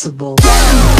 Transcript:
Possible.